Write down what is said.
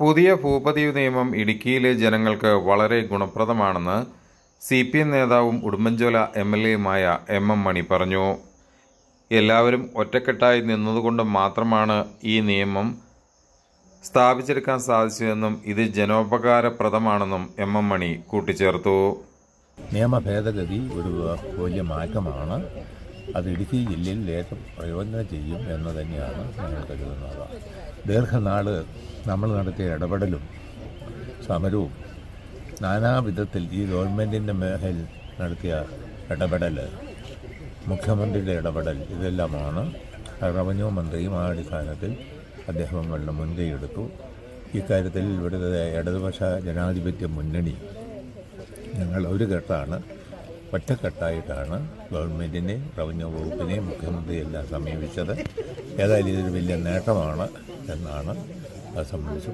പുതിയ ഭൂപതിവ് നിയമം ഇടുക്കിയിലെ ജനങ്ങൾക്ക് വളരെ ഗുണപ്രദമാണെന്ന് സി പി എം നേതാവും ഉടുമ്പൻചോല എം എൽ എയുമായ എം എം മണി പറഞ്ഞു. എല്ലാവരും ഒറ്റക്കെട്ടായി നിന്നതുകൊണ്ട് മാത്രമാണ് ഈ നിയമം സ്ഥാപിച്ചെടുക്കാൻ സാധിച്ചതെന്നും ഇത് ജനോപകാരപ്രദമാണെന്നും എം എം മണി കൂട്ടിച്ചേർത്തു. നിയമ ഭേദഗതി ഒരു വലിയ മാറ്റമാണ്. അത് ഇടുക്കി ജില്ലയിൽ ഏറ്റവും പ്രയോജനം ചെയ്യും എന്ന് തന്നെയാണ് ഞങ്ങൾ കരുതുന്നത്. ദീർഘനാൾ നമ്മൾ നടത്തിയ ഇടപെടലും സമരവും നാനാവിധത്തിൽ ഈ ഗവൺമെന്റിന്റെ മേഖലയിൽ നടത്തിയ ഇടപെടൽ മുഖ്യമന്ത്രിയുടെ ഇടപെടൽ ഇതെല്ലാമാണ്. റവന്യൂ മന്ത്രിയും ആ അടിസ്ഥാനത്തിൽ അദ്ദേഹം വളരെ മുൻകൈയെടുത്തു. ഇക്കാര്യത്തിൽ ഇവിടുത്തെ ഇടതുപക്ഷ ജനാധിപത്യ മുന്നണി ഞങ്ങൾ ഒരു ഘട്ടമാണ് ഒറ്റക്കെട്ടായിട്ടാണ് ഗവൺമെന്റിനെയും റവന്യൂ വകുപ്പിനെയും മുഖ്യമന്ത്രിയെല്ലാം സമീപിച്ചത്. ഏതായാലും ഇതൊരു വലിയ നേട്ടമാണ് എന്നാണ് 아산물에서